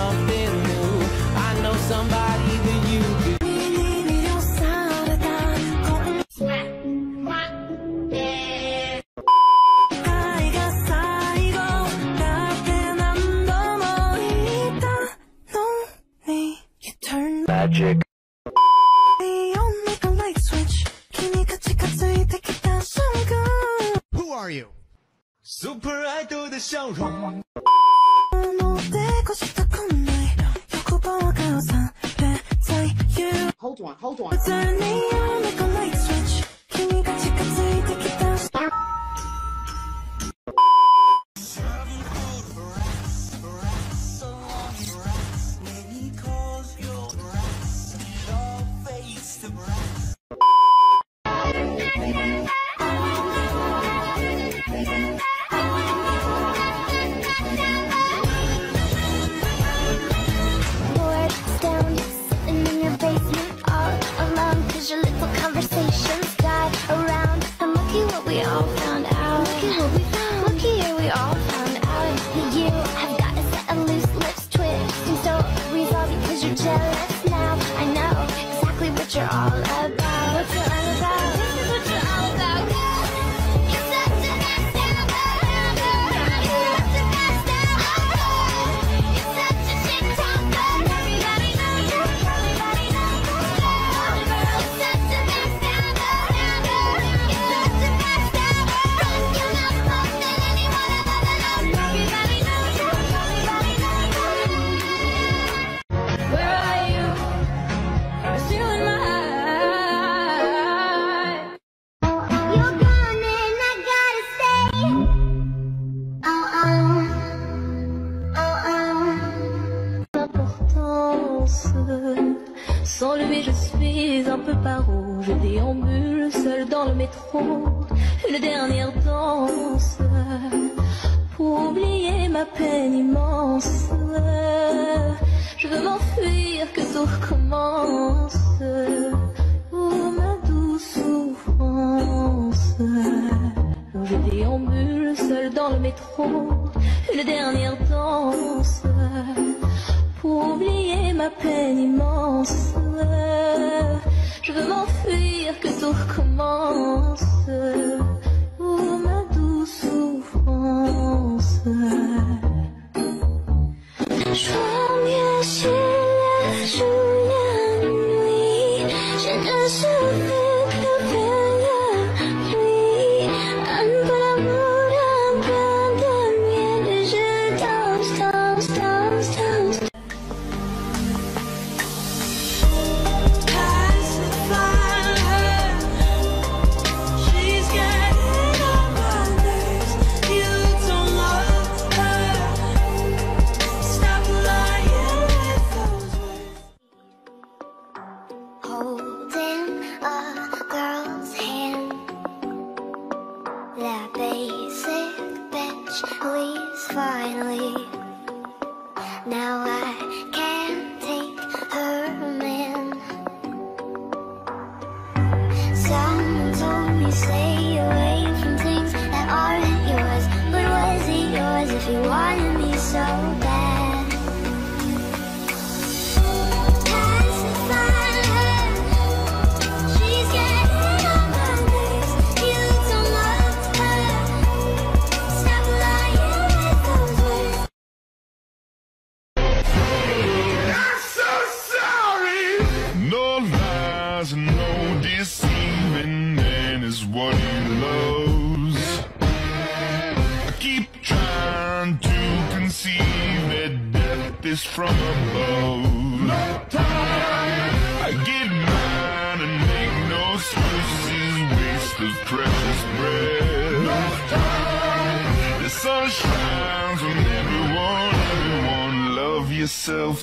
something new, I know somebody oublier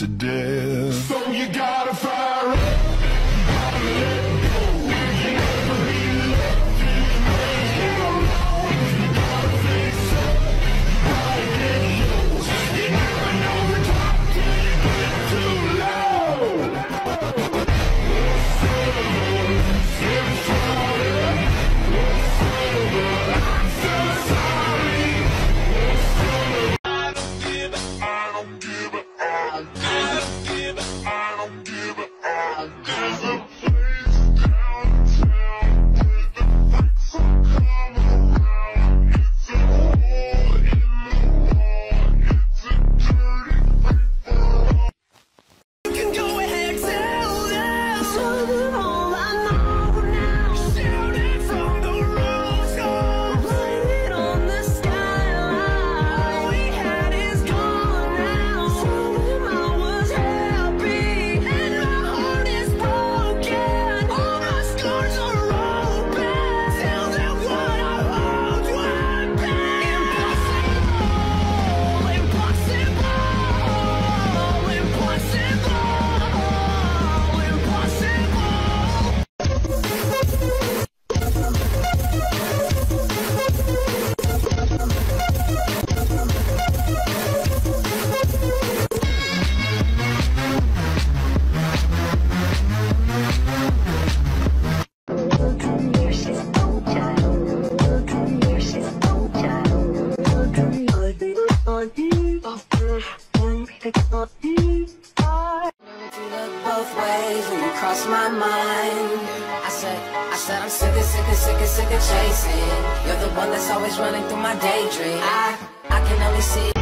yourself Both ways and you cross my mind. I said, I said I'm sick of, sick of, sick of, sick of chasing. You're the one that's always running through my daydream. I, I can only see.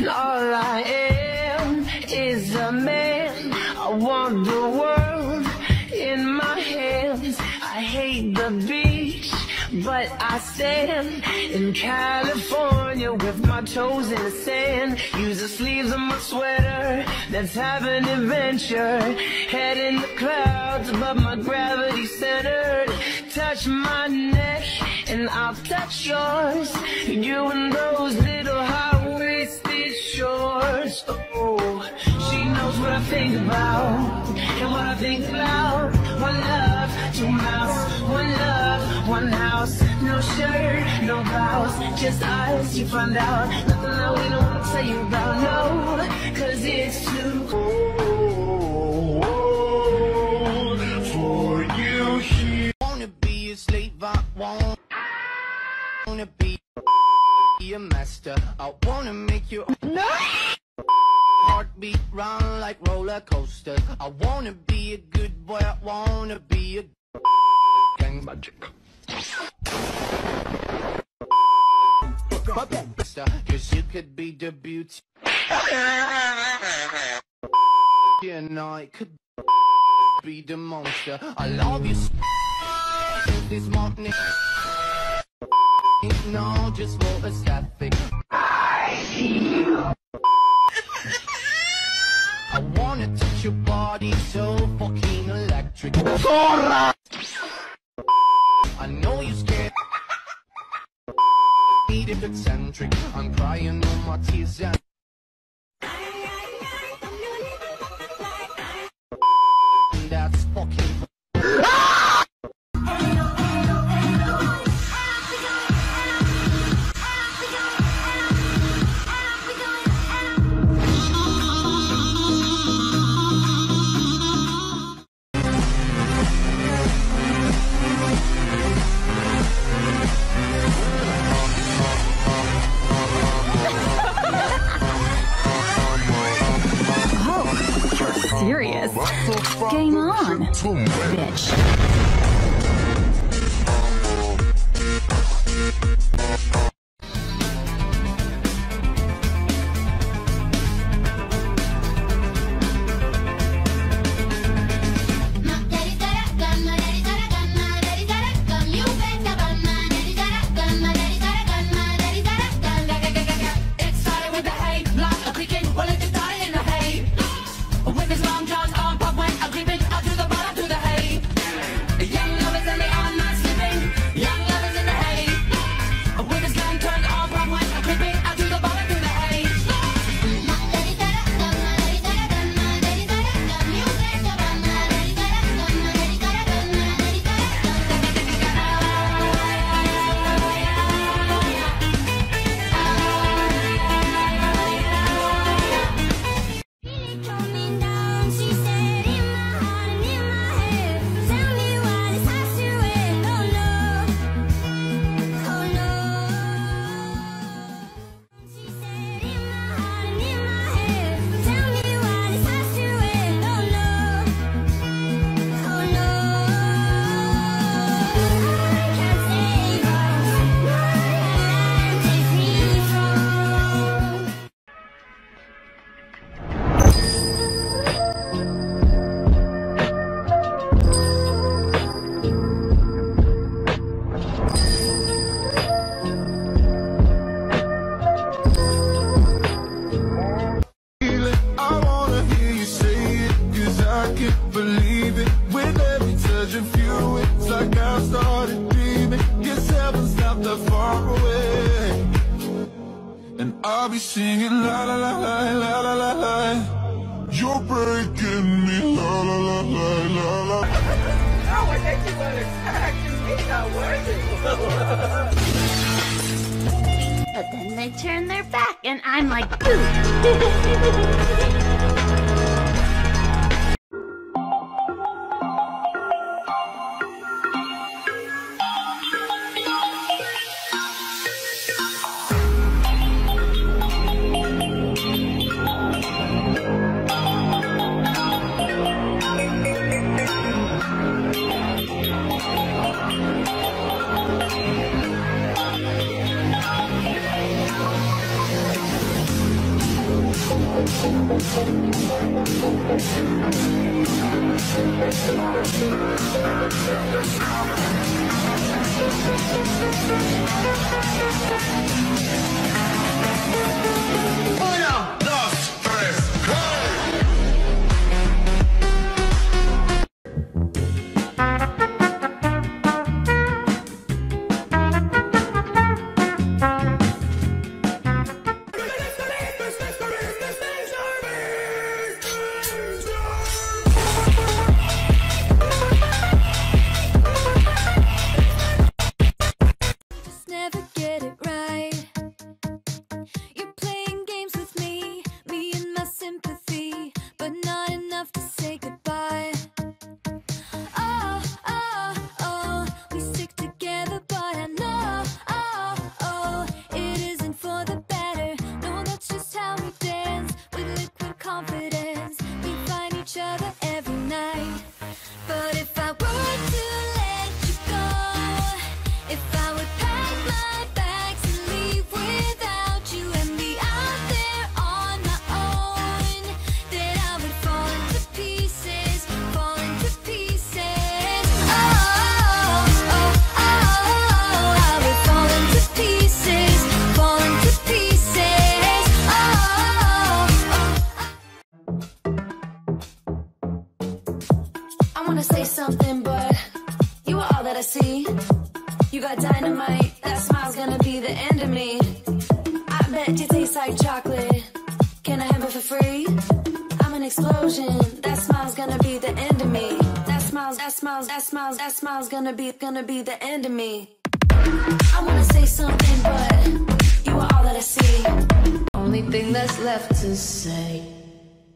All I am is a man. I want the world in my hands. I hate the beach, but I stand in California with my toes in the sand. Use the sleeves of my sweater. Let's have an adventure. Head in the clouds, but my gravity centered. Touch my neck, and I'll touch yours. You and those little high-waisted shorts. Oh, she knows what I think about and what I think about. One love, two mouths. One love, one house. No shirt, no blouse. Just us, you find out. Nothing that we don't want to tell you about. No, cause it's too cold slave, I. Wanna be a master. I wanna make you. No! Heartbeat round like roller coasters. I wanna be a good boy. I wanna be a gang magic. Cause you could be the beauty. and I could be the monster. I love you this morning. No, just for a traffic. I see you I wanna touch your body so fucking electric. I know you're scared. Need it eccentric. I'm crying on my tears and Serious. Game on, bitch. now's gonna be gonna be the end of me. I wanna say something, but you are all that I see. Only thing that's left to say.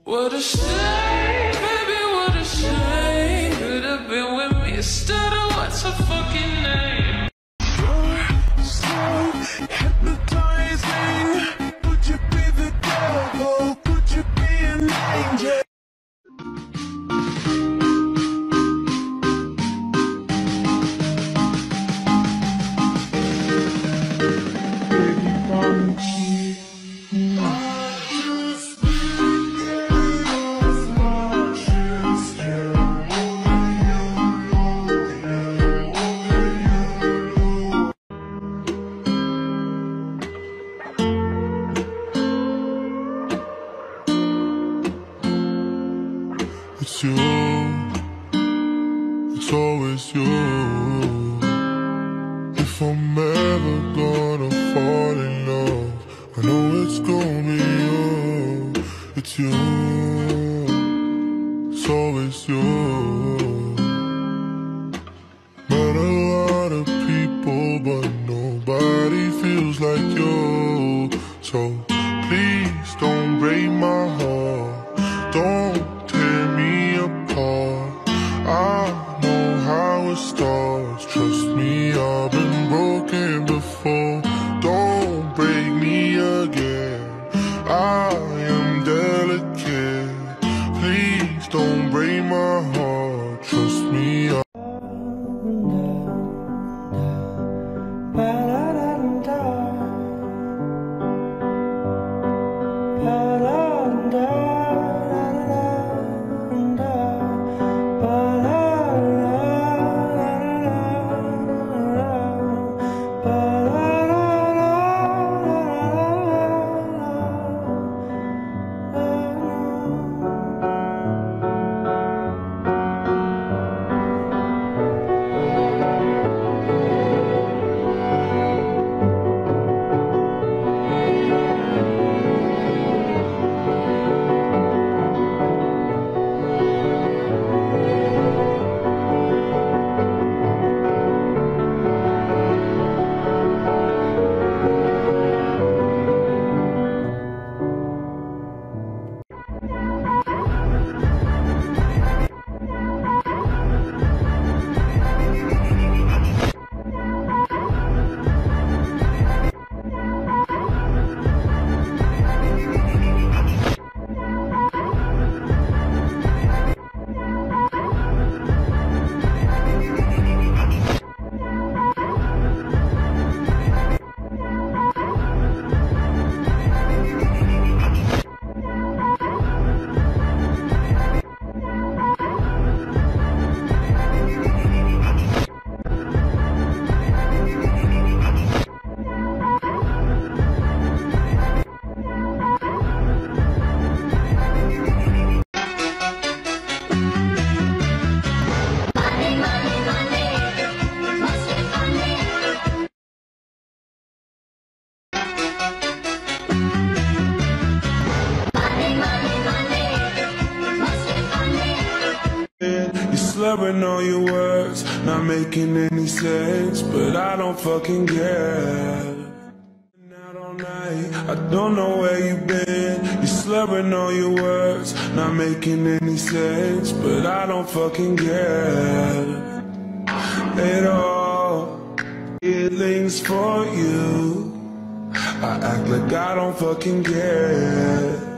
What a shame, baby, what a shame. Could have been with me instead. sure. Slurring on your words, not making any sense, but I don't fucking care. Out all night, I don't know where you've been. You're slurring on your words, not making any sense, but I don't fucking care. At all, feelings for you. I act like I don't fucking care.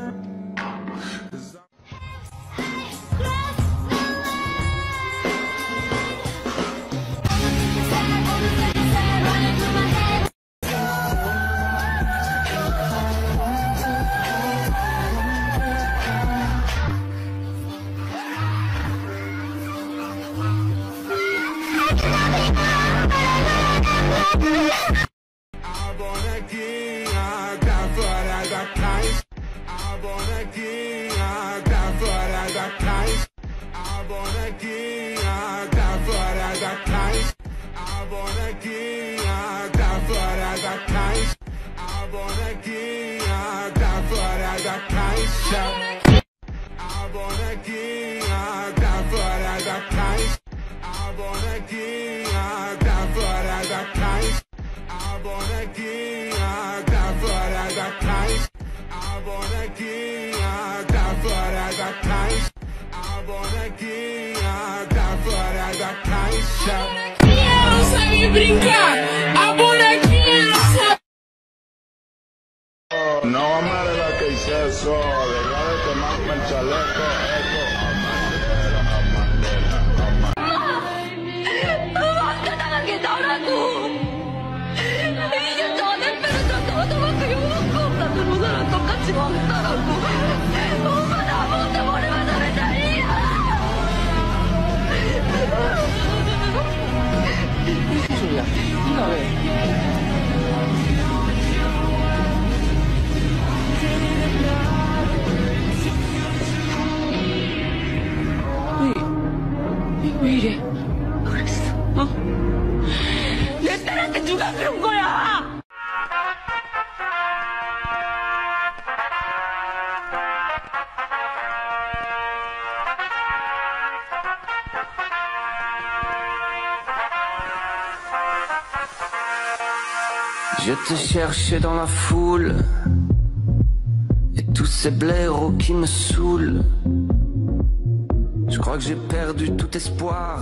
A bonequinha tá fora da caixa. A bonequinha tá fora da caixa. A bonequinha tá fora da caixa. A bonequinha tá fora da caixa. A bonequinha tá fora da caixa. A não sabe brincar. A bonequinha não sabe. Não me la que hice é só. 你对我 Je te cherchais dans la foule. Et tous ces blaireaux qui me saoulent. Je crois que j'ai perdu tout espoir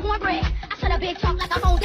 I shut a big talk like I'm